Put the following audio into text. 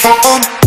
phone